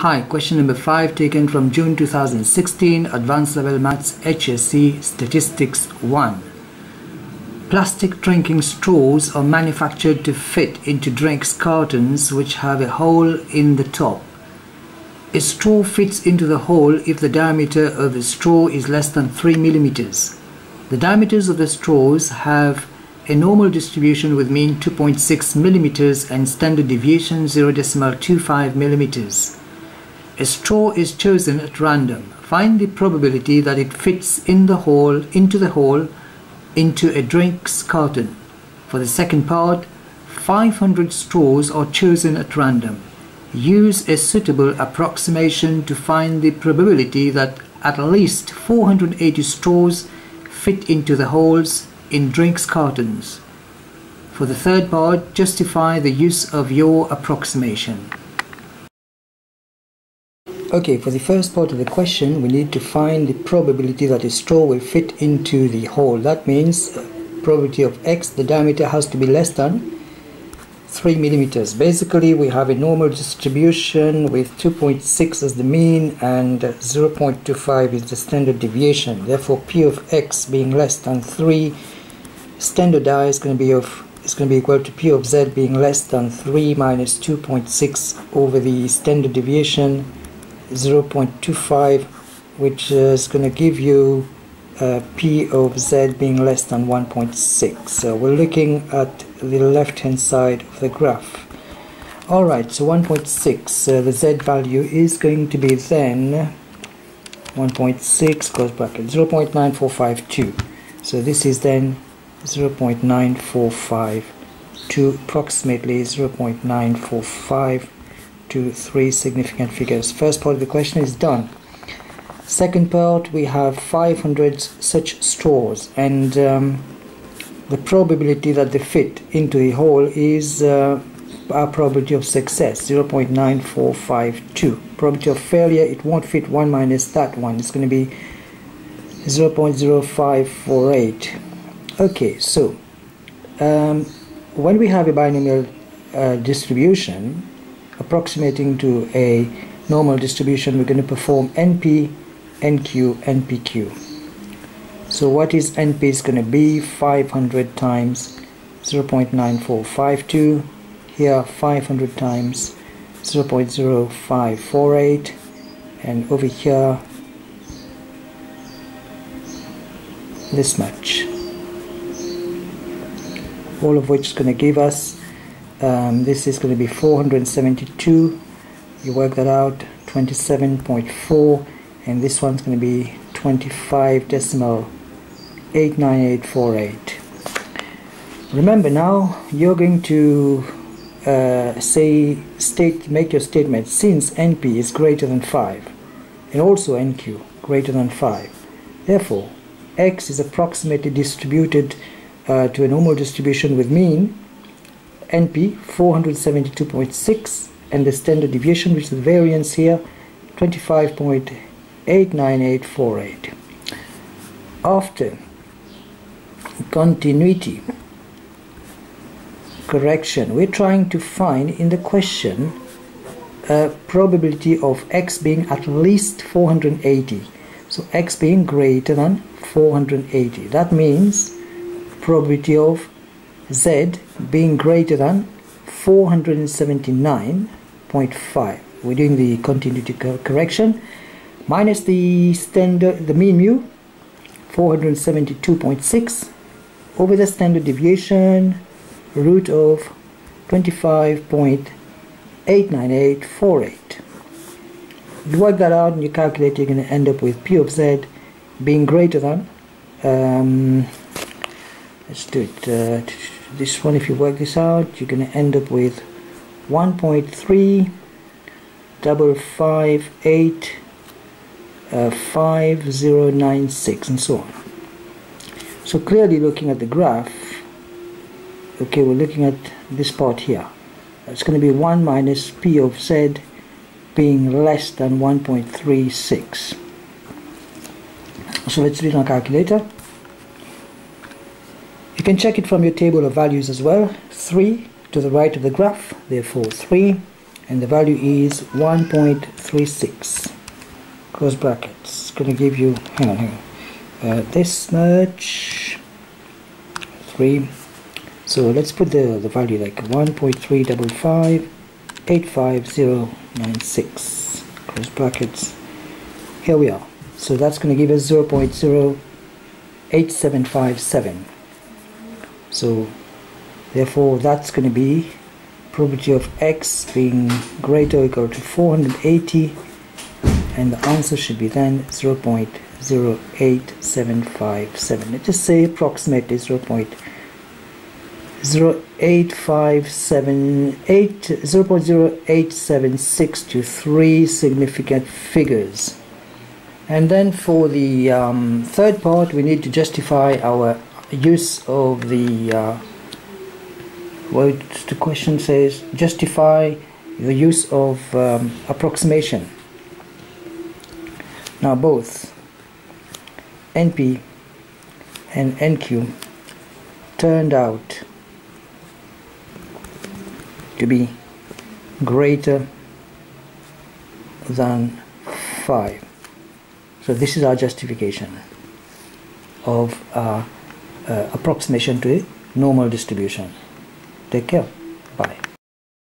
Hi, question number 5 taken from June 2016, Advanced Level Maths HSC Statistics 1. Plastic drinking straws are manufactured to fit into drinks cartons which have a hole in the top. A straw fits into the hole if the diameter of the straw is less than 3 millimeters. The diameters of the straws have a normal distribution with mean 2.6 millimeters and standard deviation 0.25 millimeters. A straw is chosen at random. Find the probability that it fits in the hole into the hole into a drinks carton. For the second part, 500 straws are chosen at random. Use a suitable approximation to find the probability that at least 480 straws fit into the holes in drinks cartons. For the third part, justify the use of your approximation. Okay, for the first part of the question, we need to find the probability that a straw will fit into the hole. That means uh, probability of x, the diameter has to be less than 3 millimeters. Basically, we have a normal distribution with 2.6 as the mean and 0.25 is the standard deviation. Therefore, p of x being less than 3, standard is going to be of is going to be equal to p of z being less than 3 minus 2.6 over the standard deviation 0.25 which is going to give you uh, P of Z being less than 1.6 so we're looking at the left hand side of the graph. Alright so 1.6 uh, the Z value is going to be then 1.6 close bracket 0.9452 so this is then 0.945 to approximately 0.945 to three significant figures. First part of the question is done. Second part, we have 500 such straws and um, the probability that they fit into the hole is uh, our probability of success 0.9452 probability of failure it won't fit 1 minus that one it's going to be 0.0548 okay so um, when we have a binomial uh, distribution approximating to a normal distribution we're going to perform NP, NQ, NPQ. So what is NP is going to be 500 times 0.9452 here 500 times 0.0548 and over here this much. All of which is going to give us um, this is going to be 472 you work that out 27.4 and this one's going to be 25 decimal 89848 remember now you're going to uh, say state make your statement since NP is greater than 5 and also NQ greater than 5 therefore X is approximately distributed uh, to a normal distribution with mean NP 472.6 and the standard deviation which is the variance here 25.89848 after continuity correction we're trying to find in the question a probability of x being at least 480 so x being greater than 480 that means probability of Z being greater than 479.5 we're doing the continuity correction. Minus the standard the mean mu 472.6 over the standard deviation root of 25.89848 you work that out and you calculate you're going to end up with p of z being greater than um, let's do it uh, this one if you work this out you're going to end up with 1.3 double five uh, 5096 and so on. So clearly looking at the graph okay we're looking at this part here. It's going to be 1 minus p of z being less than 1.36 so let's it on calculator can check it from your table of values as well. 3 to the right of the graph, therefore 3, and the value is 1.36. close brackets. Gonna give you hang on hang on. Uh, this much 3 so let's put the, the value like 1.355 85096 close brackets. Here we are. So that's going to give us 0.08757 so therefore that's going to be probability of x being greater or equal to 480 and the answer should be then 0.08757 let's just say approximately 0.0857 to three significant figures. And then for the um, third part we need to justify our use of the uh, what the question says justify the use of um, approximation. Now both NP and NQ turned out to be greater than 5 so this is our justification of uh, uh, approximation to a normal distribution. Take care.